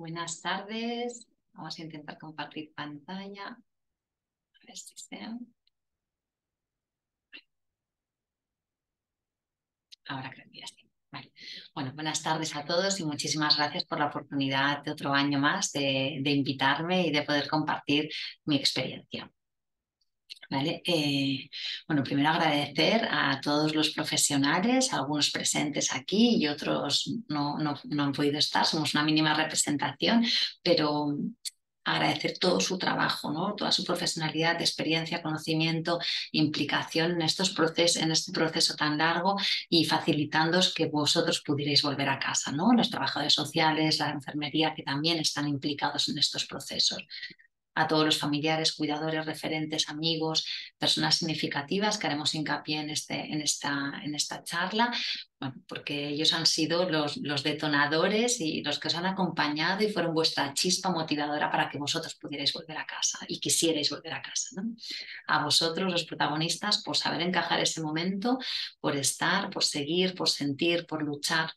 Buenas tardes. Vamos a intentar compartir pantalla. A ver si. Ahora creo que ya está. Bueno, buenas tardes a todos y muchísimas gracias por la oportunidad de otro año más de invitarme y de poder compartir mi experiencia. Eh, bueno, primero agradecer a todos los profesionales, algunos presentes aquí y otros no, no, no han podido estar, somos una mínima representación, pero agradecer todo su trabajo, ¿no? toda su profesionalidad, experiencia, conocimiento, implicación en, estos procesos, en este proceso tan largo y facilitando que vosotros pudierais volver a casa, ¿no? los trabajadores sociales, la enfermería que también están implicados en estos procesos a todos los familiares, cuidadores, referentes, amigos, personas significativas que haremos hincapié en, este, en, esta, en esta charla, porque ellos han sido los, los, detonadores y los que os han acompañado y fueron vuestra chispa motivadora para que vosotros pudierais volver a casa y quisierais volver a casa. A vosotros, los protagonistas, por saber encajar ese momento, por estar, por seguir, por sentir, por luchar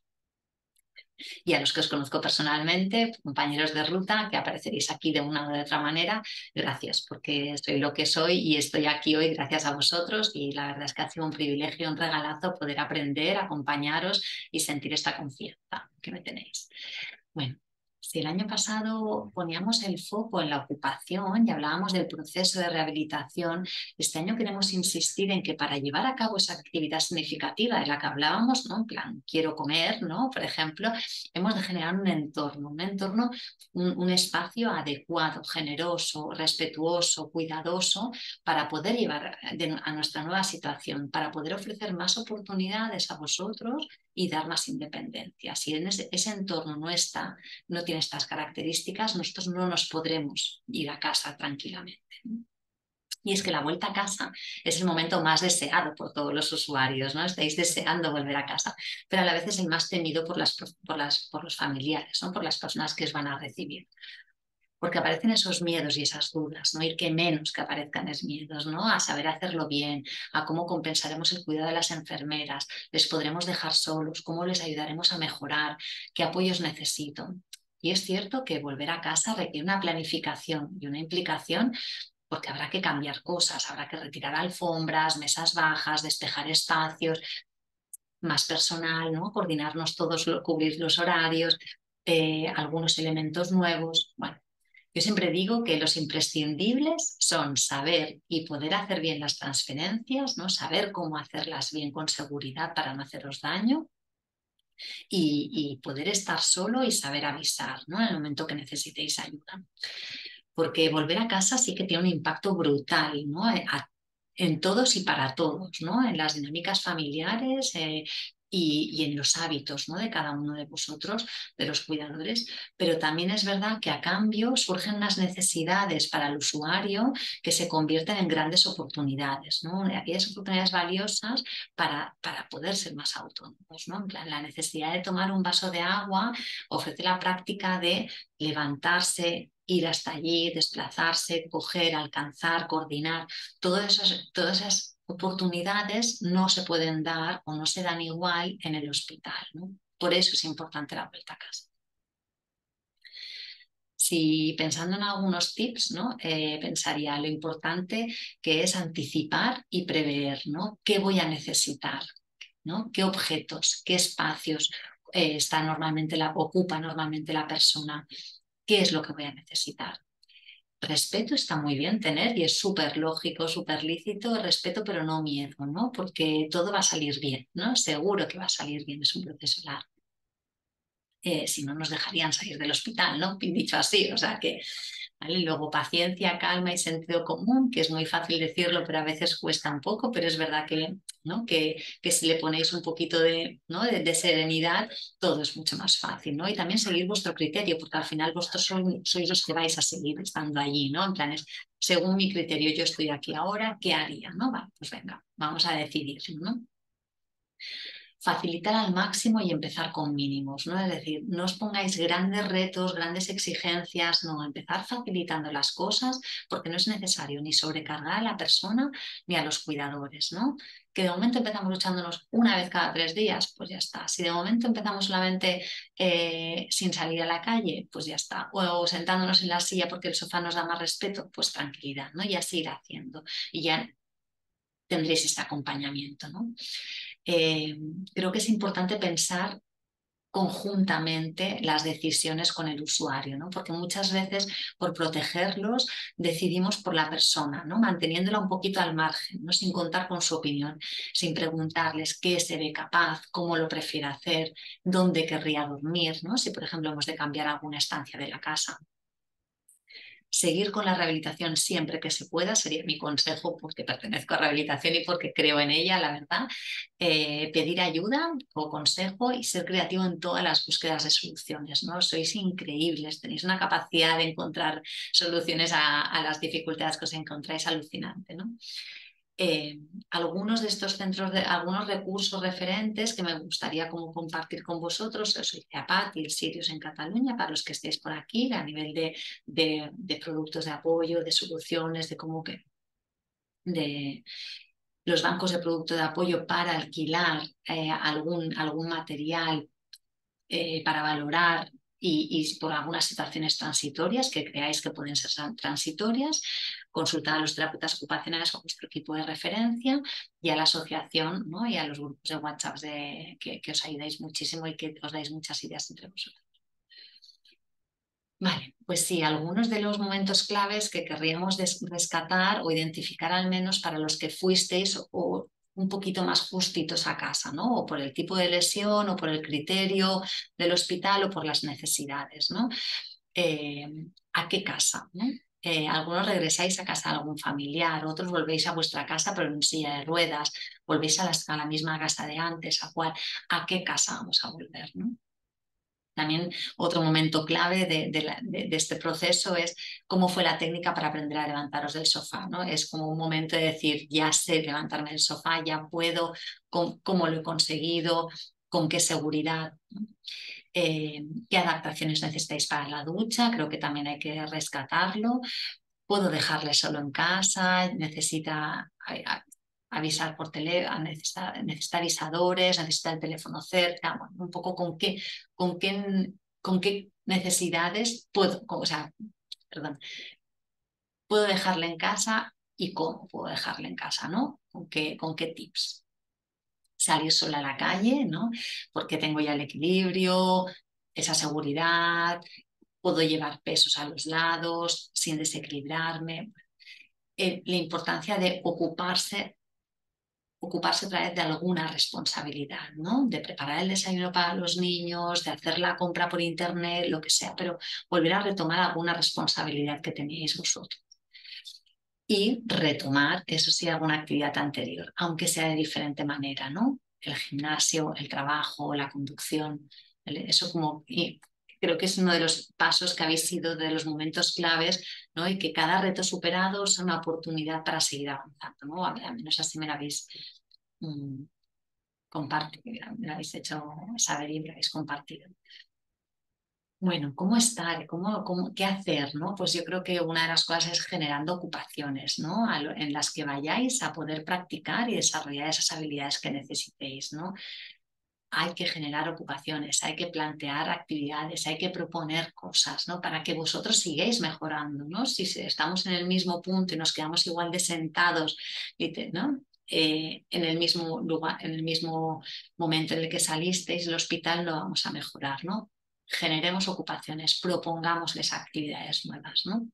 y a los que os conozco personalmente, compañeros de ruta, que apareceréis aquí de una u otra manera, gracias, porque soy lo que soy y estoy aquí hoy gracias a vosotros y la verdad es que ha sido un privilegio, un regalazo poder aprender, acompañaros y sentir esta confianza que me tenéis. Bueno, si el año pasado poníamos el foco en la ocupación y hablábamos del proceso de rehabilitación, este año queremos insistir en que para llevar a cabo esa actividad significativa de la que hablábamos, ¿no? En plan, quiero comer, ¿no? Por ejemplo, hemos de generar un entorno, un entorno, un, espacio adecuado, generoso, respetuoso, cuidadoso, para poder llevar a nuestra nueva situación, para poder ofrecer más oportunidades a vosotros y dar más independencia. Si en ese, entorno no está, no tiene estas características, nosotros no nos podremos ir a casa tranquilamente. Y es que la vuelta a casa es el momento más deseado por todos los usuarios, ¿no? Estáis deseando volver a casa, pero a la vez es el más temido por, las, por, las, por los familiares, ¿no? por las personas que os van a recibir porque aparecen esos miedos y esas dudas, ¿no? Ir que menos que aparezcan esos miedos, ¿no? A saber hacerlo bien, a cómo compensaremos el cuidado de las enfermeras, les podremos dejar solos, cómo les ayudaremos a mejorar, qué apoyos necesito. Y es cierto que volver a casa requiere una planificación y una implicación porque habrá que cambiar cosas, habrá que retirar alfombras, mesas bajas, despejar espacios, más personal, ¿no? coordinarnos todos, cubrir los horarios, eh, algunos elementos nuevos. Bueno, yo siempre digo que los imprescindibles son saber y poder hacer bien las transferencias, ¿no? saber cómo hacerlas bien con seguridad para no haceros daño y, poder estar solo y saber avisar ¿no? en el momento que necesitéis ayuda. Porque volver a casa sí que tiene un impacto brutal ¿no? en todos y para todos, ¿no? en las dinámicas familiares, eh, y, en los hábitos ¿no? de cada uno de vosotros, de los cuidadores, pero también es verdad que a cambio surgen unas necesidades para el usuario que se convierten en grandes oportunidades, ¿no? aquellas oportunidades valiosas para, para poder ser más autónomos. ¿no? la necesidad de tomar un vaso de agua ofrece la práctica de levantarse, ir hasta allí, desplazarse, coger, alcanzar, coordinar, todas esas, todas esas oportunidades no se pueden dar o no se dan igual en el hospital. Por eso es importante la vuelta a casa. Si pensando en algunos tips, ¿no? Eh, pensaría lo importante que es anticipar y prever ¿no? qué voy a necesitar, ¿no? qué objetos, qué espacios eh, está normalmente la, ocupa normalmente la persona, qué es lo que voy a necesitar respeto está muy bien tener y es súper lógico, súper lícito, respeto pero no miedo, ¿no? Porque todo va a salir bien, ¿no? Seguro que va a salir bien, es un proceso largo. Eh, si no nos dejarían salir del hospital, ¿no? Dicho así, o sea que Luego paciencia, calma y sentido común, que es muy fácil decirlo, pero a veces cuesta un poco, pero es verdad que, ¿no? que, que si le ponéis un poquito de, ¿no? de, serenidad, todo es mucho más fácil. ¿no? Y también seguir vuestro criterio, porque al final vosotros sois, los que vais a seguir estando allí, ¿no? En planes, según mi criterio, yo estoy aquí ahora, ¿qué haría? ¿no? Va, pues venga, vamos a decidir, ¿no? Facilitar al máximo y empezar con mínimos, ¿no? Es decir, no os pongáis grandes retos, grandes exigencias, no, empezar facilitando las cosas porque no es necesario ni sobrecargar a la persona ni a los cuidadores, ¿no? Que de momento empezamos luchándonos una vez cada tres días, pues ya está. Si de momento empezamos solamente eh, sin salir a la calle, pues ya está. O, sentándonos en la silla porque el sofá nos da más respeto, pues tranquilidad, ¿no? Y así ir haciendo. Y ya tendréis este acompañamiento, ¿no? Eh, creo que es importante pensar conjuntamente las decisiones con el usuario, ¿no? porque muchas veces por protegerlos decidimos por la persona, ¿no? manteniéndola un poquito al margen, ¿no? sin contar con su opinión, sin preguntarles qué se ve capaz, cómo lo prefiere hacer, dónde querría dormir, ¿no? si por ejemplo hemos de cambiar alguna estancia de la casa seguir con la rehabilitación siempre que se pueda, sería mi consejo porque pertenezco a rehabilitación y porque creo en ella, la verdad. Eh, pedir ayuda o consejo y ser creativo en todas las búsquedas de soluciones. ¿no? Sois increíbles, tenéis una capacidad de encontrar soluciones a, a las dificultades que os encontráis alucinante. ¿no? Eh, algunos de estos centros, de, algunos recursos referentes que me gustaría como compartir con vosotros, soy CEAPAT y el Sirius en Cataluña, para los que estéis por aquí, a nivel de, de, productos de apoyo, de soluciones, de cómo que... de los bancos de producto de apoyo para alquilar eh, algún, algún material eh, para valorar y, por algunas situaciones transitorias que creáis que pueden ser transitorias, consultar a los terapeutas ocupacionales o vuestro equipo de referencia y a la asociación ¿no? y a los grupos de WhatsApp de, que, os ayudáis muchísimo y que os dais muchas ideas entre vosotros. Vale, pues sí, algunos de los momentos claves que querríamos rescatar o identificar al menos para los que fuisteis o un poquito más justitos a casa, ¿no? O por el tipo de lesión, o por el criterio del hospital, o por las necesidades, ¿no? Eh, ¿A qué casa? Eh, algunos regresáis a casa de algún familiar, otros volvéis a vuestra casa pero en silla de ruedas, volvéis a la, a la misma casa de antes, a cuál, ¿a qué casa vamos a volver? ¿no? También otro momento clave de, este proceso es cómo fue la técnica para aprender a levantaros del sofá. ¿no? Es como un momento de decir, ya sé levantarme del sofá, ya puedo, cómo lo he conseguido, con qué seguridad. Eh, qué adaptaciones necesitáis para la ducha, creo que también hay que rescatarlo. Puedo dejarle solo en casa, necesita avisar por teléfono, necesita, avisadores, necesita el teléfono cerca, un poco con qué, con qué, con qué necesidades puedo, o sea, perdón, puedo dejarle en casa y cómo puedo dejarle en casa, ¿no? ¿Con qué, con qué tips? Salir sola a la calle, ¿no? Porque tengo ya el equilibrio, esa seguridad, puedo llevar pesos a los lados sin desequilibrarme. Eh, la importancia de ocuparse ocuparse otra vez de alguna responsabilidad, ¿no? De preparar el desayuno para los niños, de hacer la compra por internet, lo que sea, pero volver a retomar alguna responsabilidad que teníais vosotros. Y retomar, eso sí, alguna actividad anterior, aunque sea de diferente manera, ¿no? El gimnasio, el trabajo, la conducción, eso como... Creo que es uno de los pasos que habéis sido de los momentos claves, ¿no? Y que cada reto superado es una oportunidad para seguir avanzando, ¿no? Al menos así me lo habéis mm, compartido, me lo habéis hecho saber y me lo habéis compartido. Bueno, ¿cómo estar? ¿Cómo, cómo, qué hacer? ¿no? Pues yo creo que una de las cosas es generando ocupaciones ¿no? en las que vayáis a poder practicar y desarrollar esas habilidades que necesitéis. ¿no? hay que generar ocupaciones, hay que plantear actividades, hay que proponer cosas, ¿no? Para que vosotros sigáis mejorando, ¿no? Si estamos en el mismo punto y nos quedamos igual de sentados, ¿no? Eh, en el mismo lugar, en el mismo momento en el que salisteis del hospital, no vamos a mejorar, ¿no? Generemos ocupaciones, propongámosles actividades nuevas, ¿no?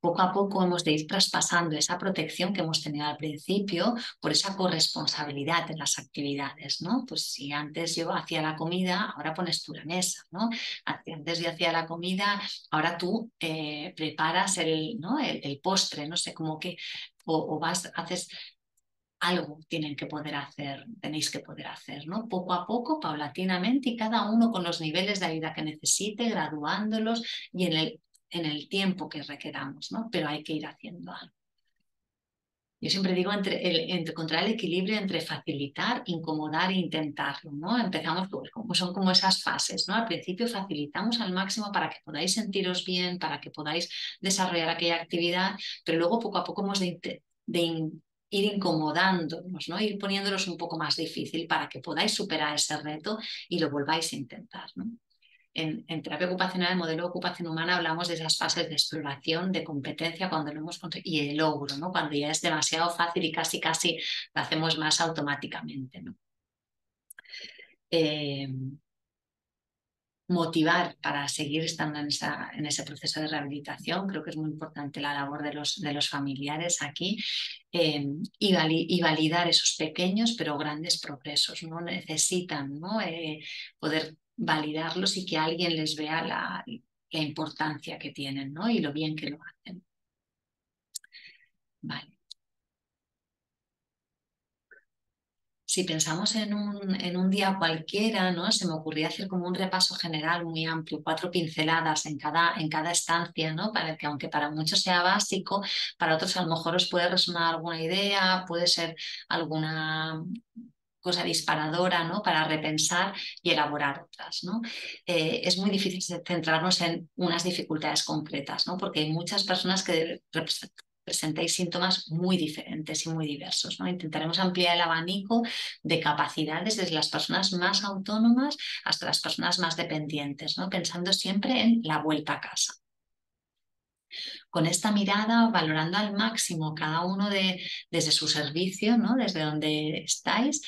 poco a poco hemos de ir traspasando esa protección que hemos tenido al principio por esa corresponsabilidad en las actividades, ¿no? Pues si antes yo hacía la comida, ahora pones tú la mesa, ¿no? Antes yo hacía la comida, ahora tú eh, preparas el, ¿no? el, postre, no sé, como que, o, vas, haces algo tienen que poder hacer, tenéis que poder hacer, ¿no? Poco a poco, paulatinamente y cada uno con los niveles de ayuda que necesite, graduándolos y en el en el tiempo que requeramos, ¿no? Pero hay que ir haciendo algo. yo siempre digo entre, el, encontrar el equilibrio entre facilitar, incomodar e intentarlo, ¿no? Empezamos, pues, como son como esas fases, ¿no? Al principio facilitamos al máximo para que podáis sentiros bien, para que podáis desarrollar aquella actividad, pero luego poco a poco hemos de, ir incomodándonos, ¿no? Ir poniéndolos un poco más difícil para que podáis superar ese reto y lo volváis a intentar, ¿no? En, terapia ocupacional, el modelo de ocupación humana, hablamos de esas fases de exploración, de competencia, cuando lo hemos y de logro, ¿no? cuando ya es demasiado fácil y casi casi lo hacemos más automáticamente. ¿no? Eh, motivar para seguir estando en, esa, en, ese proceso de rehabilitación. Creo que es muy importante la labor de los, de los familiares aquí eh, y, validar esos pequeños pero grandes progresos. ¿no? Necesitan ¿no? Eh, poder validarlos y que alguien les vea la, importancia que tienen ¿no? y lo bien que lo hacen. Vale. Si pensamos en un, en un, día cualquiera, ¿no? se me ocurría hacer como un repaso general muy amplio, cuatro pinceladas en cada, en cada estancia, ¿no? para que aunque para muchos sea básico, para otros a lo mejor os puede resonar alguna idea, puede ser alguna cosa disparadora ¿no? para repensar y elaborar otras. ¿no? Eh, es muy difícil centrarnos en unas dificultades concretas, ¿no? porque hay muchas personas que presentáis síntomas muy diferentes y muy diversos. Intentaremos ampliar el abanico de capacidades desde las personas más autónomas hasta las personas más dependientes, pensando siempre en la vuelta a casa. Con esta mirada, valorando al máximo cada uno de, desde su servicio, desde donde estáis,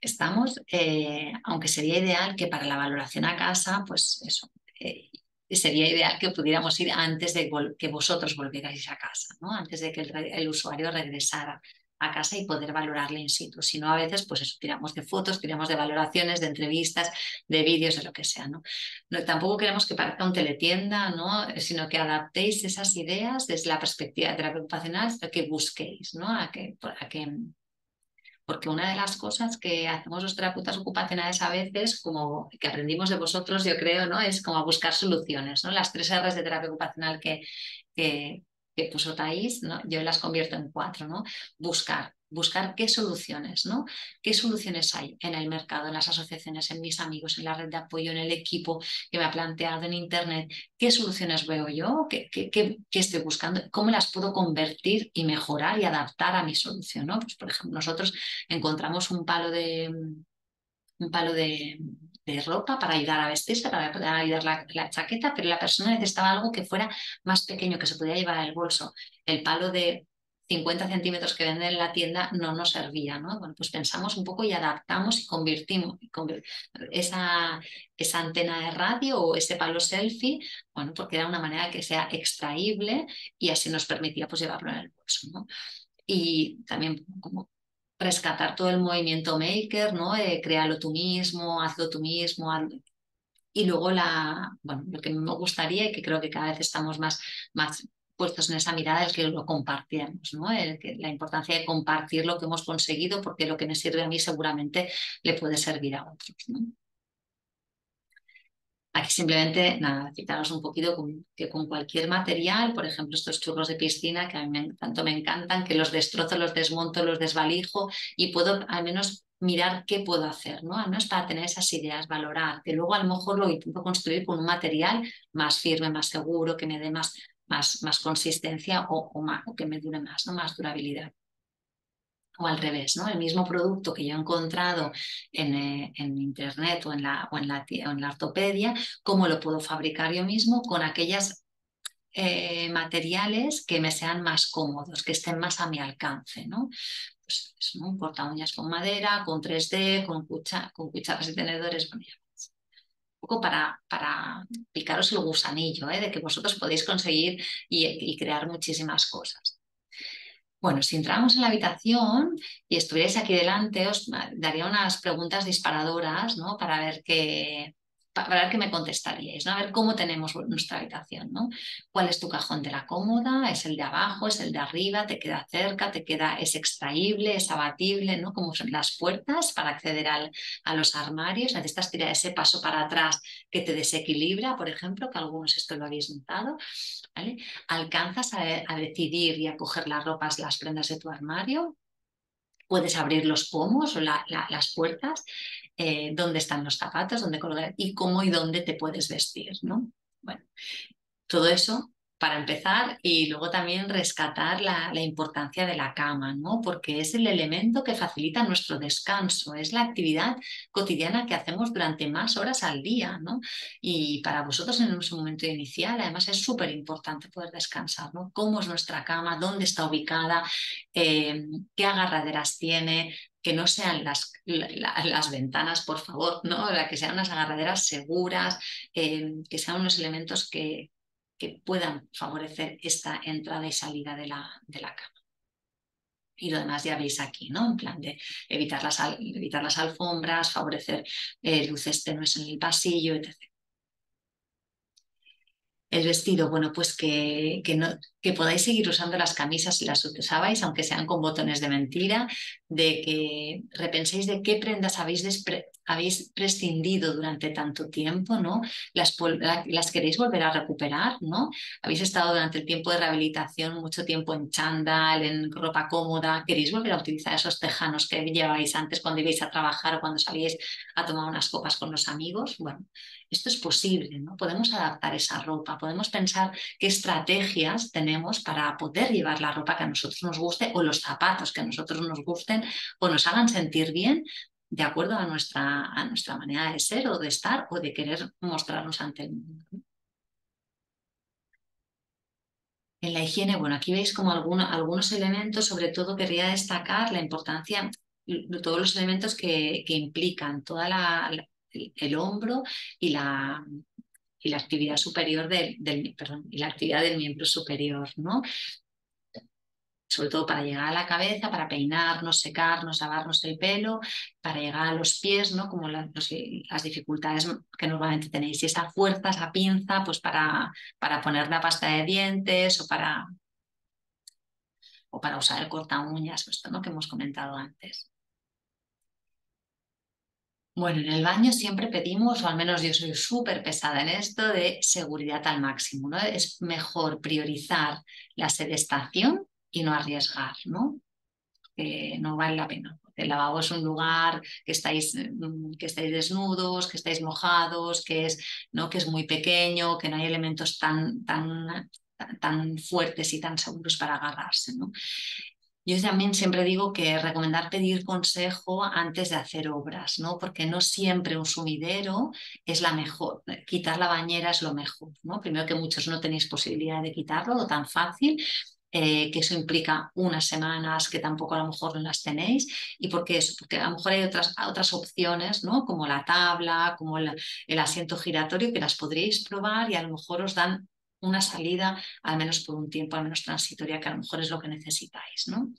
estamos, eh, aunque sería ideal que para la valoración a casa, pues eso, eh, sería ideal que pudiéramos ir antes de que vosotros volvierais a casa, ¿no? antes de que el usuario regresara a casa y poder valorarle in situ. Si no, a veces, pues eso, tiramos de fotos, tiramos de valoraciones, de entrevistas, de vídeos, de lo que sea, ¿no? no tampoco queremos que parezca un teletienda, ¿no? Sino que adaptéis esas ideas desde la perspectiva terapia ocupacional, que busquéis, ¿no? A que, a que porque una de las cosas que hacemos los terapeutas ocupacionales a veces, como que aprendimos de vosotros, yo creo, ¿no? Es como buscar soluciones, ¿no? Las tres R's de terapia ocupacional que, que, que puso Thais, ¿no? yo las convierto en cuatro, ¿no? Buscar, buscar qué soluciones, ¿no? ¿Qué soluciones hay en el mercado, en las asociaciones, en mis amigos, en la red de apoyo, en el equipo que me ha planteado en Internet? ¿Qué soluciones veo yo? ¿Qué, estoy buscando? ¿Cómo las puedo convertir y mejorar y adaptar a mi solución? Pues, por ejemplo, nosotros encontramos un palo de, un palo de, ropa para ayudar a vestirse, para poder ayudar la, la, chaqueta, pero la persona necesitaba algo que fuera más pequeño, que se pudiera llevar al bolso. El palo de 50 centímetros que venden en la tienda no nos servía, ¿no? Bueno, pues pensamos un poco y adaptamos y convertimos esa, esa antena de radio o ese palo selfie, bueno, porque era una manera que sea extraíble y así nos permitía pues llevarlo en el bolso, ¿no? Y también como rescatar todo el movimiento maker, ¿no? Eh, créalo tú mismo, hazlo tú mismo. Y luego la, bueno, lo que me gustaría y que creo que cada vez estamos más, más puestos en esa mirada es que lo compartimos, ¿no? la importancia de compartir lo que hemos conseguido porque lo que me sirve a mí seguramente le puede servir a otros. Aquí simplemente, nada, citaros un poquito que con cualquier material, por ejemplo, estos churros de piscina que a mí tanto me encantan, que los destrozo, los desmonto, los desvalijo y puedo al menos mirar qué puedo hacer, ¿no? Al menos para tener esas ideas, valorar, que luego a lo mejor lo intento construir con un material más firme, más seguro, que me dé más, más, más consistencia o, o, más, o que me dure más, ¿no? Más durabilidad o al revés, ¿no? El mismo producto que yo he encontrado en, eh, internet o en, la, o, en la, en la ortopedia, ¿cómo lo puedo fabricar yo mismo con aquellas eh, materiales que me sean más cómodos, que estén más a mi alcance, ¿no? Pues eso, ¿no? Porta uñas con madera, con 3D, con, con cucharas y tenedores, un para picaros el gusanillo, ¿eh? de que vosotros podéis conseguir y crear muchísimas cosas. Bueno, si entramos en la habitación y estuvierais aquí delante, os daría unas preguntas disparadoras, ¿no? Para ver qué, para ver qué me contestaríais, ¿no? A ver cómo tenemos nuestra habitación, ¿no? ¿Cuál es tu cajón de la cómoda? ¿Es el de abajo? ¿Es el de arriba? ¿Te queda cerca? ¿Te queda, es extraíble? ¿Es abatible? ¿no? Como son las puertas para acceder al, a los armarios. Necesitas tirar ese paso para atrás que te desequilibra, por ejemplo, que algunos esto lo habéis notado, ¿vale? ¿Alcanzas a, a decidir y a coger las ropas, las prendas de tu armario? Puedes abrir los pomos o las puertas, eh, dónde están los zapatos, dónde colgar y cómo y dónde te puedes vestir, ¿no? Bueno, todo eso para empezar y luego también rescatar la, importancia de la cama, ¿no? Porque es el elemento que facilita nuestro descanso, es la actividad cotidiana que hacemos durante más horas al día, ¿no? Y para vosotros en un momento inicial, además es súper importante poder descansar, ¿no? ¿Cómo es nuestra cama? ¿Dónde está ubicada? Eh, ¿Qué agarraderas tiene? que no sean las, las, ventanas, por favor, ¿no? que sean unas agarraderas seguras, eh, que sean unos elementos que, que puedan favorecer esta entrada y salida de la, de la cama. Y lo demás ya veis aquí, ¿no? En plan de evitar las, evitar las alfombras, favorecer eh, luces tenues en el pasillo, etc. El vestido, bueno, pues que, que, no, que podáis seguir usando las camisas si las usabais, aunque sean con botones de mentira, de que repenséis de qué prendas habéis, habéis prescindido durante tanto tiempo, ¿no? Las, las queréis volver a recuperar, ¿no? Habéis estado durante el tiempo de rehabilitación mucho tiempo en chándal, en ropa cómoda, queréis volver a utilizar esos tejanos que llevabais antes cuando ibais a trabajar o cuando salíais a tomar unas copas con los amigos. Bueno, esto es posible, ¿no? Podemos adaptar esa ropa, podemos pensar qué estrategias tenemos para poder llevar la ropa que a nosotros nos guste o los zapatos que a nosotros nos gusten o nos hagan sentir bien de acuerdo a nuestra, a nuestra manera de ser o de estar o de querer mostrarnos ante el mundo. En la higiene, bueno, aquí veis como algunos elementos, sobre todo querría destacar la importancia todos los elementos que, implican toda la, el, hombro y la, y la actividad superior del, del, perdón, y la actividad del miembro superior, ¿no? sobre todo para llegar a la cabeza, para peinarnos, secarnos, lavarnos el pelo, para llegar a los pies, ¿no? Como las dificultades que normalmente tenéis. Y esa fuerza, esa pinza, pues para, para poner la pasta de dientes o para, o para usar el corta uñas, esto ¿no? que hemos comentado antes. Bueno, en el baño siempre pedimos, o al menos yo soy súper pesada en esto, de seguridad al máximo. ¿no? Es mejor priorizar la sedestación y no arriesgar, ¿no? No vale la pena. El lavabo es un lugar que estáis, mm, que estáis desnudos, que estáis mojados, que es, ¿no? que es muy pequeño, que no hay elementos tan, tan, tan fuertes y tan seguros para agarrarse. ¿no? Yo también siempre digo que recomendar pedir consejo antes de hacer obras, ¿no? Porque no siempre un sumidero es la mejor. Quitar la bañera es lo mejor, ¿no? Primero que muchos no tenéis posibilidad de quitarlo o tan fácil, eh, que eso implica unas semanas que tampoco a lo mejor no las tenéis. ¿Y por qué eso? Porque a lo mejor hay otras, otras opciones, ¿no? como la tabla, como el, el asiento giratorio, que las podréis probar y a lo mejor os dan una salida, al menos por un tiempo, al menos transitoria, que a lo mejor es lo que necesitáis, ¿no?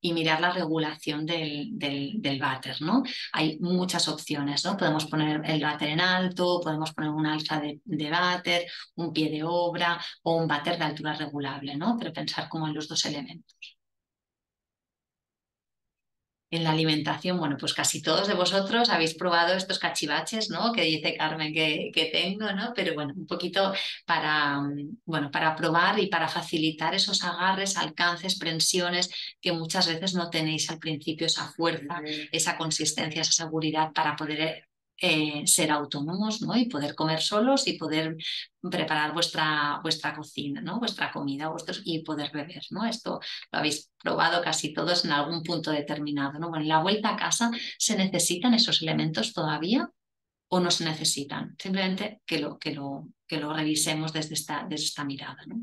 y mirar la regulación del, del, váter, ¿no? Hay muchas opciones, ¿no? Podemos poner el váter en alto, podemos poner un alza de, de váter, un pie de obra o un váter de altura regulable, ¿no? Pero pensar como en los dos elementos en la alimentación, bueno, pues casi todos de vosotros habéis probado estos cachivaches, ¿no? Que dice Carmen que, que, tengo, ¿no? Pero bueno, un poquito para, bueno, para probar y para facilitar esos agarres, alcances, prensiones que muchas veces no tenéis al principio esa fuerza, esa consistencia, esa seguridad para poder eh, ser autónomos ¿no? y poder comer solos y poder preparar vuestra, vuestra cocina, ¿no? vuestra comida vuestros, y poder beber. ¿no? Esto lo habéis probado casi todos en algún punto determinado. ¿no? Bueno, en la vuelta a casa, ¿se necesitan esos elementos todavía o no se necesitan? Simplemente que lo, que lo, que lo revisemos desde esta, desde esta mirada. ¿no?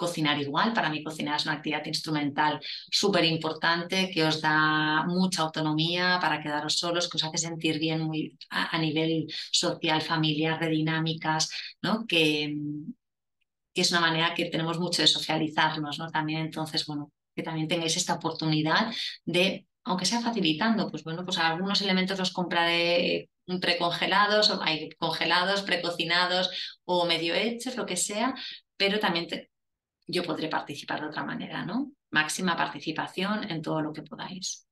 Cocinar igual. Para mí cocinar es una actividad instrumental súper importante que os da mucha autonomía para quedaros solos, que os hace sentir bien muy a, nivel social, familiar, de dinámicas, ¿no? que, es una manera que tenemos mucho de socializarnos ¿no? también. Entonces, bueno, que también tengáis esta oportunidad de aunque sea facilitando, pues bueno, pues algunos elementos los compraré precongelados, hay congelados, precocinados o medio hechos, lo que sea, pero también yo podré participar de otra manera, ¿no? Máxima participación en todo lo que podáis.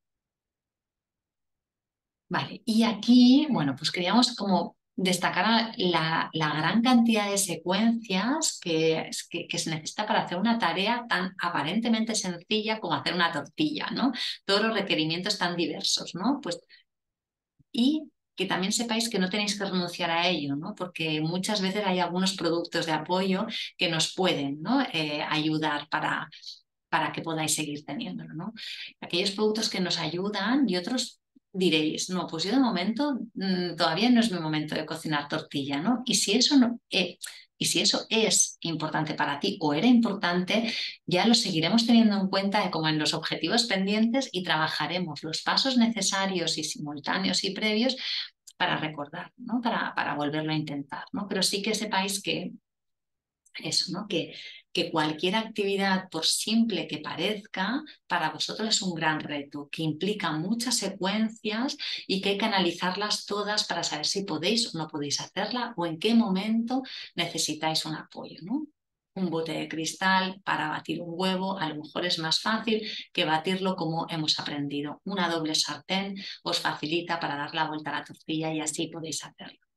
Vale, y aquí, bueno, pues queríamos como destacar la, gran cantidad de secuencias que, que, se necesita para hacer una tarea tan aparentemente sencilla como hacer una tortilla, ¿no? Todos los requerimientos tan diversos, ¿no? Pues, y que también sepáis que no tenéis que renunciar a ello, ¿no? Porque muchas veces hay algunos productos de apoyo que nos pueden ¿no? Eh, ayudar para, para que podáis seguir teniéndolo, ¿no? Aquellos productos que nos ayudan y otros diréis, no, pues yo de momento mm, todavía no es mi momento de cocinar tortilla, ¿no? Y si eso no, eh, y si eso es importante para ti o era importante, ya lo seguiremos teniendo en cuenta como en los objetivos pendientes y trabajaremos los pasos necesarios y simultáneos y previos para recordar, ¿no? Para, para volverlo a intentar, ¿no? Pero sí que sepáis que eso, ¿no? Que que cualquier actividad, por simple que parezca, para vosotros es un gran reto, que implica muchas secuencias y que hay que analizarlas todas para saber si podéis o no podéis hacerla o en qué momento necesitáis un apoyo. ¿no? Un bote de cristal para batir un huevo, a lo mejor es más fácil que batirlo como hemos aprendido. Una doble sartén os facilita para dar la vuelta a la tortilla y así podéis hacerlo.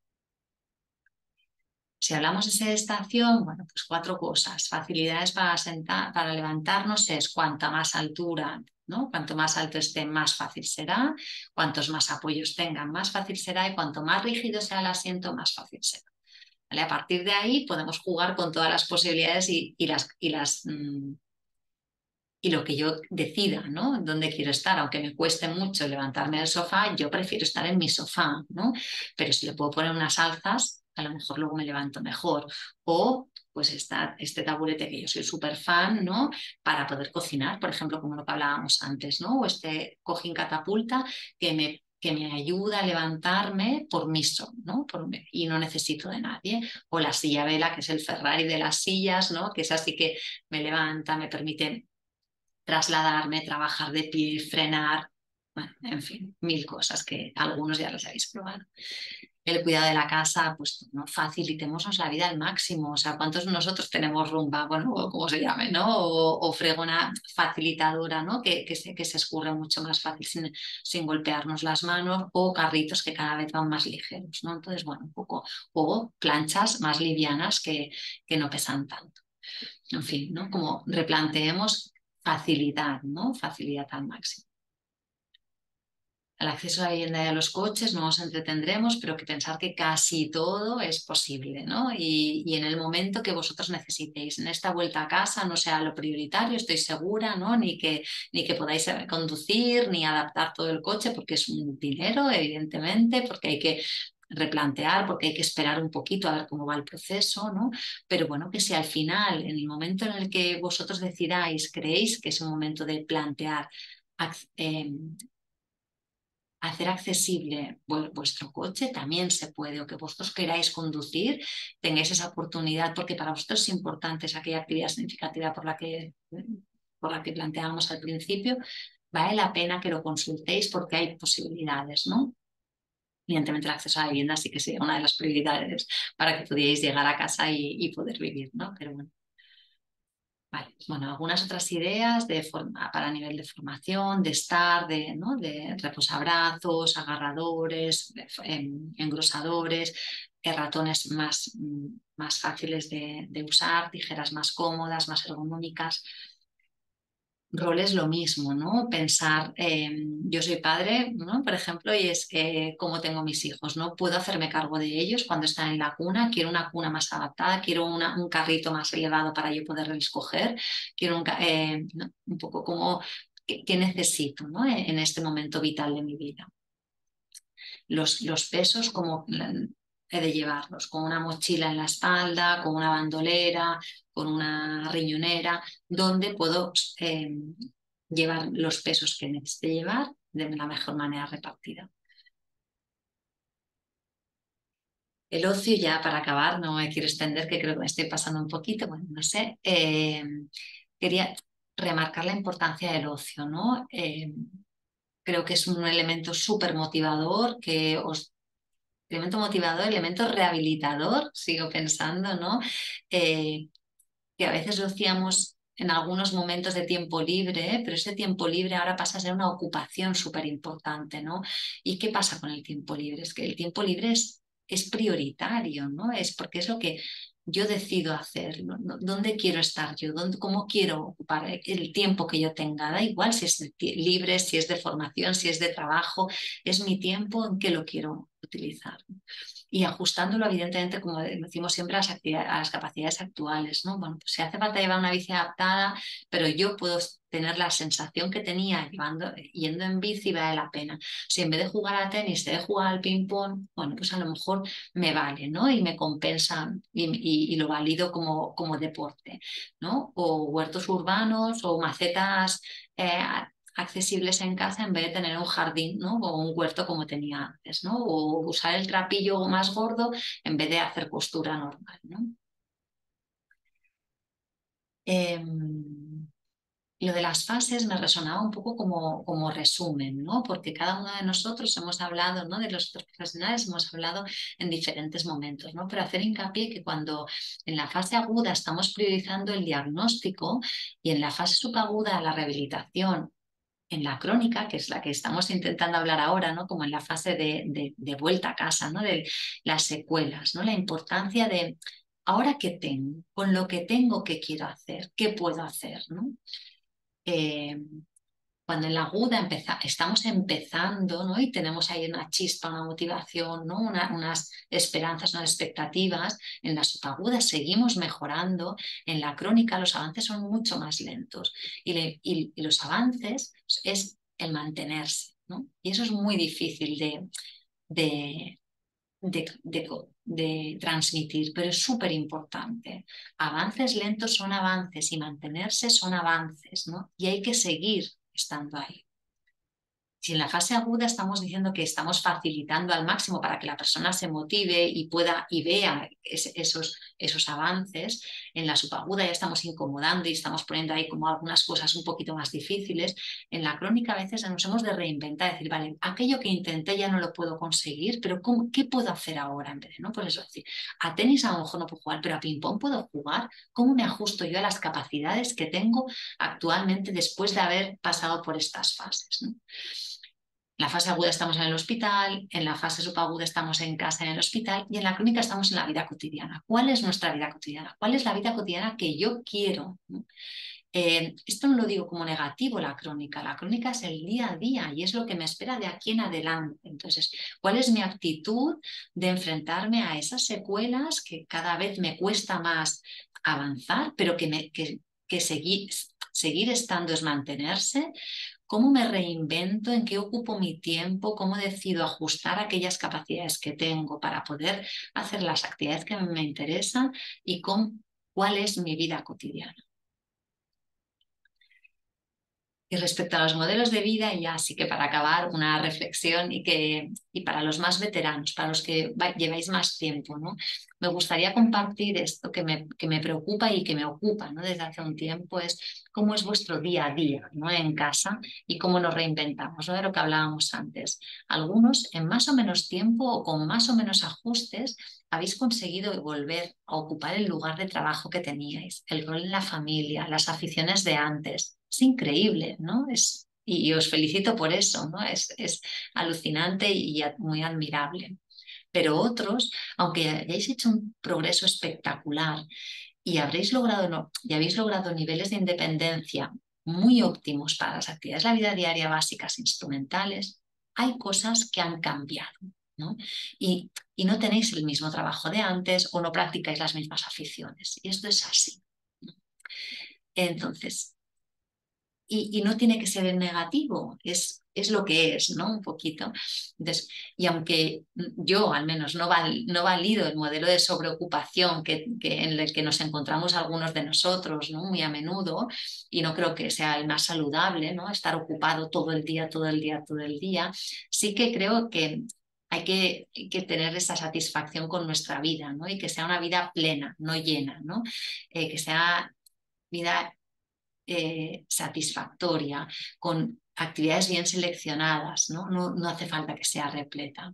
Si hablamos de sedestación, bueno, pues cuatro cosas. Facilidades para, sentar, para levantarnos es cuanta más altura, ¿no? Cuanto más alto esté, más fácil será. Cuantos más apoyos tengan, más fácil será. Y cuanto más rígido sea el asiento, más fácil será. A partir de ahí podemos jugar con todas las posibilidades y, las, y las mm, y lo que yo decida, ¿no? Dónde quiero estar, aunque me cueste mucho levantarme del sofá, yo prefiero estar en mi sofá, ¿no? Pero si le puedo poner unas alzas, a lo mejor luego me levanto mejor. O pues está este taburete que yo soy súper fan, ¿no? Para poder cocinar, por ejemplo, como lo que hablábamos antes, ¿no? O este cojín catapulta que me, que me ayuda a levantarme por mí solo, ¿no? Por, y no necesito de nadie. O la silla vela, que es el Ferrari de las sillas, ¿no? Que es así que me levanta, me permite trasladarme, trabajar de pie, frenar, bueno, en fin, mil cosas que algunos ya las habéis probado el cuidado de la casa, pues no facilitemos la vida al máximo. O sea, ¿cuántos nosotros tenemos rumba, bueno, como se llame, ¿no? O, fregona facilitadora, ¿no? Que, que, se, que se escurre mucho más fácil sin, sin, golpearnos las manos, o carritos que cada vez van más ligeros, ¿no? Entonces, bueno, un poco, o planchas más livianas que, que no pesan tanto. En fin, ¿no? Como replanteemos facilidad, ¿no? Facilidad al máximo el acceso a la vivienda y a los coches, no nos entretendremos, pero que pensar que casi todo es posible, ¿no? Y, en el momento que vosotros necesitéis, en esta vuelta a casa no sea lo prioritario, estoy segura, ¿no? Ni que, ni que podáis conducir, ni adaptar todo el coche, porque es un dinero, evidentemente, porque hay que replantear, porque hay que esperar un poquito a ver cómo va el proceso, ¿no? Pero bueno, que si al final, en el momento en el que vosotros decidáis, creéis que es un momento de plantear em, hacer accesible vuestro coche, también se puede, o que vosotros queráis conducir, tengáis esa oportunidad, porque para vosotros es importante esa aquella actividad significativa por la que, por la que planteábamos al principio, vale la pena que lo consultéis porque hay posibilidades, ¿no? Evidentemente el acceso a la vivienda sí que sería una de las prioridades para que pudierais llegar a casa y, y poder vivir, ¿no? Pero bueno. Vale, bueno, algunas otras ideas de forma, para nivel de formación, de estar, de, ¿no? de reposabrazos, agarradores, engrosadores, ratones más, mm, más fáciles de, de usar, tijeras más cómodas, más ergonómicas rol es lo mismo, ¿no? Pensar, em, yo soy padre, ¿no? Por ejemplo, y es que cómo tengo mis hijos, ¿no? Puedo hacerme cargo de ellos cuando están en la cuna, quiero una cuna más adaptada, quiero un carrito más elevado para yo poder escoger, quiero un, eh, un poco como qué, necesito, ¿no? En, este momento vital de mi vida. Los, los pesos, como de llevarlos, con una mochila en la espalda, con una bandolera, con una riñonera, donde puedo eh, llevar los pesos que necesite llevar de la mejor manera repartida. El ocio, ya para acabar, no me quiero extender, que creo que me estoy pasando un poquito, bueno, no sé. Eh, quería remarcar la importancia del ocio, ¿no? Eh, creo que es un elemento súper motivador que os elemento motivador, elemento rehabilitador, sigo pensando, ¿no? Eh, que a veces lo hacíamos en algunos momentos de tiempo libre, pero ese tiempo libre ahora pasa a ser una ocupación súper importante, ¿no? ¿Y qué pasa con el tiempo libre? Es que el tiempo libre es, prioritario, ¿no? Es porque es lo que yo decido hacer, dónde quiero estar yo, ¿Dónde, cómo quiero ocupar el tiempo que yo tenga. Da igual si es libre, si es de formación, si es de trabajo, es mi tiempo en que lo quiero utilizar. Y ajustándolo, evidentemente, como decimos siempre, a las, a las capacidades actuales. ¿no? Bueno, pues si hace falta llevar una bici adaptada, pero yo puedo tener la sensación que tenía llevando, yendo en bici vale la pena. Si en vez de jugar a tenis, de jugar al ping-pong, bueno, pues a lo mejor me vale, ¿no? Y me compensa y, lo valido como, como deporte, ¿no? O huertos urbanos o macetas eh, accesibles en casa en vez de tener un jardín, ¿no? O un huerto como tenía antes, ¿no? O usar el trapillo más gordo en vez de hacer costura normal, ¿no? Em, lo de las fases me resonaba un poco como, como resumen, ¿no? Porque cada uno de nosotros hemos hablado, ¿no? De los otros profesionales hemos hablado en diferentes momentos, ¿no? Pero hacer hincapié que cuando en la fase aguda estamos priorizando el diagnóstico y en la fase subaguda la rehabilitación en la crónica, que es la que estamos intentando hablar ahora, ¿no? como en la fase de, de, vuelta a casa, ¿no? de las secuelas, ¿no? la importancia de ahora qué tengo, con lo que tengo, qué quiero hacer, qué puedo hacer. ¿no? Eh, cuando en la aguda estamos empezando ¿no? y tenemos ahí una chispa, una motivación, unas esperanzas, unas expectativas, en la subaguda seguimos mejorando, en la crónica los avances son mucho más lentos y, los avances es el mantenerse. ¿no? Y eso es muy difícil de, de, de, transmitir, pero es súper importante. Avances lentos son avances y mantenerse son avances, ¿no? Y hay que seguir ahí. Si en la fase aguda estamos diciendo que estamos facilitando al máximo para que la persona se motive y pueda y vea esos, esos avances, en la subaguda ya estamos incomodando y estamos poniendo ahí como algunas cosas un poquito más difíciles. En la crónica a veces nos hemos de reinventar, decir, vale, aquello que intenté ya no lo puedo conseguir, pero ¿qué puedo hacer ahora en vez de, no? Pues eso, decir, a tenis a lo mejor no puedo jugar, pero a ping-pong puedo jugar. ¿Cómo me ajusto yo a las capacidades que tengo actualmente después de haber pasado por estas fases? En la fase aguda estamos en el hospital, en la fase subaguda estamos en casa en el hospital y en la crónica estamos en la vida cotidiana. ¿Cuál es nuestra vida cotidiana? ¿Cuál es la vida cotidiana que yo quiero? Eh, esto no lo digo como negativo la crónica, la crónica es el día a día y es lo que me espera de aquí en adelante. Entonces, ¿cuál es mi actitud de enfrentarme a esas secuelas que cada vez me cuesta más avanzar, pero que, seguir estando es mantenerse? Cómo me reinvento, en qué ocupo mi tiempo, cómo decido ajustar aquellas capacidades que tengo para poder hacer las actividades que me interesan y con cuál es mi vida cotidiana. Y respecto a los modelos de vida, ya sí que para acabar una reflexión y, que, y para los más veteranos, para los que lleváis más tiempo, ¿no? me gustaría compartir esto que me, que me preocupa y que me ocupa ¿no? desde hace un tiempo, es cómo es vuestro día a día ¿no? en casa y cómo nos reinventamos, ¿no? de lo que hablábamos antes. Algunos en más o menos tiempo o con más o menos ajustes habéis conseguido volver a ocupar el lugar de trabajo que teníais, el rol en la familia, las aficiones de antes, es increíble, ¿no? Es, y, os felicito por eso, ¿no? Es, es alucinante y muy admirable. Pero otros, aunque hayáis hecho un progreso espectacular y habréis logrado, habéis logrado niveles de independencia muy óptimos para las actividades de la vida diaria básicas instrumentales, hay cosas que han cambiado. ¿no? Y, y no tenéis el mismo trabajo de antes o no practicáis las mismas aficiones. Y esto es así. Entonces, y, no tiene que ser en negativo, es, es lo que es, ¿no? Un poquito. y aunque yo al menos no, no valido el modelo de sobreocupación que, en el que nos encontramos algunos de nosotros, ¿no? Muy a menudo, y no creo que sea el más saludable, ¿no? Estar ocupado todo el día, todo el día, todo el día, sí que creo que hay que, que, tener esa satisfacción con nuestra vida, ¿no? Y que sea una vida plena, no llena, ¿no? Eh, que sea vida eh, satisfactoria, con actividades bien seleccionadas, ¿no? ¿no? No, hace falta que sea repleta.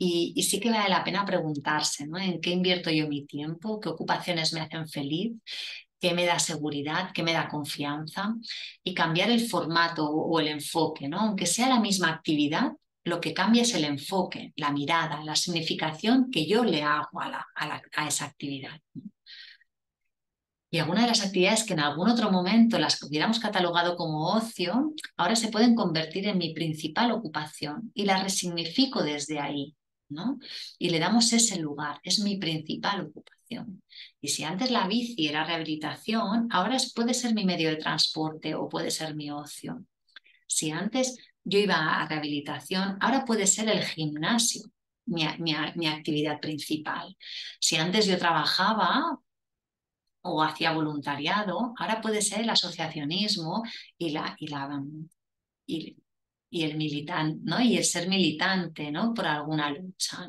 Y, sí que vale la pena preguntarse, ¿no? ¿En qué invierto yo mi tiempo? ¿Qué ocupaciones me hacen feliz? ¿Qué me da seguridad? ¿Qué me da confianza? Y cambiar el formato o, el enfoque, ¿no? Aunque sea la misma actividad, lo que cambia es el enfoque, la mirada, la significación que yo le hago a, a esa actividad. Y algunas de las actividades que en algún otro momento las hubiéramos catalogado como ocio, ahora se pueden convertir en mi principal ocupación y las resignifico desde ahí. Y le damos ese lugar, es mi principal ocupación. Y si antes la bici era rehabilitación, ahora puede ser mi medio de transporte o puede ser mi ocio. Si antes yo iba a rehabilitación, ahora puede ser el gimnasio, mi, mi actividad principal. Si antes yo trabajaba o hacía voluntariado, ahora puede ser el asociacionismo y la, y la, y, el militante, ¿no? Y el ser militante, ¿no? Por alguna lucha.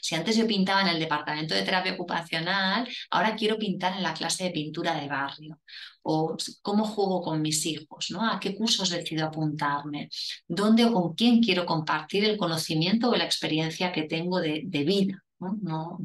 Si antes yo pintaba en el departamento de terapia ocupacional, ahora quiero pintar en la clase de pintura de barrio. O cómo juego con mis hijos, ¿no? A qué cursos decido apuntarme. ¿Dónde o con quién quiero compartir el conocimiento o la experiencia que tengo de, de vida? no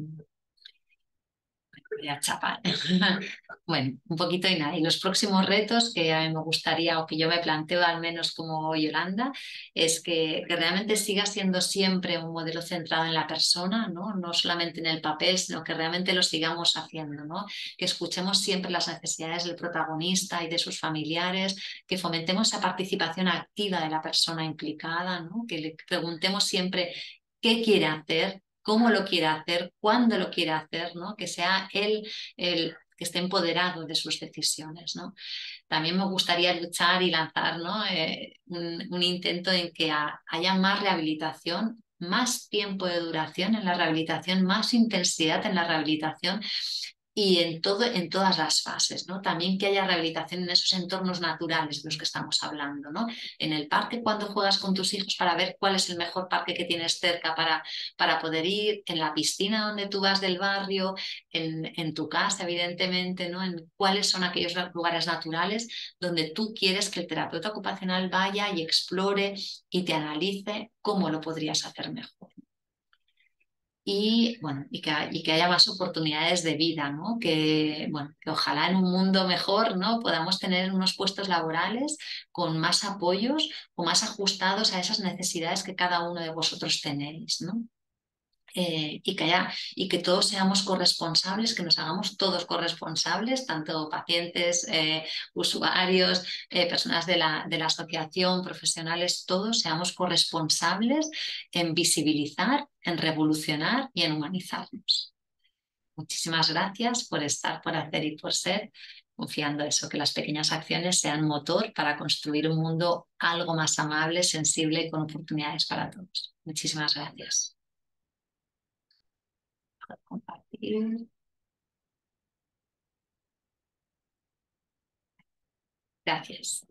a chapar. bueno, un poquito y nada. Y los próximos retos que a mí me gustaría o que yo me planteo al menos como Yolanda es que, realmente siga siendo siempre un modelo centrado en la persona, ¿no? no solamente en el papel, sino que realmente lo sigamos haciendo, ¿no? que escuchemos siempre las necesidades del protagonista y de sus familiares, que fomentemos esa participación activa de la persona implicada, ¿no? que le preguntemos siempre qué quiere hacer, cómo lo quiere hacer, cuándo lo quiere hacer, ¿no? que sea él el que esté empoderado de sus decisiones. ¿no? También me gustaría luchar y lanzar ¿no? Eh, un, intento en que haya más rehabilitación, más tiempo de duración en la rehabilitación, más intensidad en la rehabilitación y en, todo, en todas las fases, ¿no? También que haya rehabilitación en esos entornos naturales de los que estamos hablando, ¿no? En el parque, cuando juegas con tus hijos para ver cuál es el mejor parque que tienes cerca para, para poder ir, en la piscina donde tú vas del barrio, en, en tu casa, evidentemente, ¿no? En cuáles son aquellos lugares naturales donde tú quieres que el terapeuta ocupacional vaya y explore y te analice cómo lo podrías hacer mejor y, bueno, y, que, y que haya más oportunidades de vida, ¿no? Que, bueno, que ojalá en un mundo mejor ¿no? podamos tener unos puestos laborales con más apoyos o más ajustados a esas necesidades que cada uno de vosotros tenéis. ¿no? Eh, y, que haya, y que todos seamos corresponsables, que nos hagamos todos corresponsables, tanto pacientes, eh, usuarios, eh, personas de la, de la asociación, profesionales, todos seamos corresponsables en visibilizar, en revolucionar y en humanizarnos. Muchísimas gracias por estar, por hacer y por ser, confiando eso, que las pequeñas acciones sean motor para construir un mundo algo más amable, sensible y con oportunidades para todos. Muchísimas gracias That is.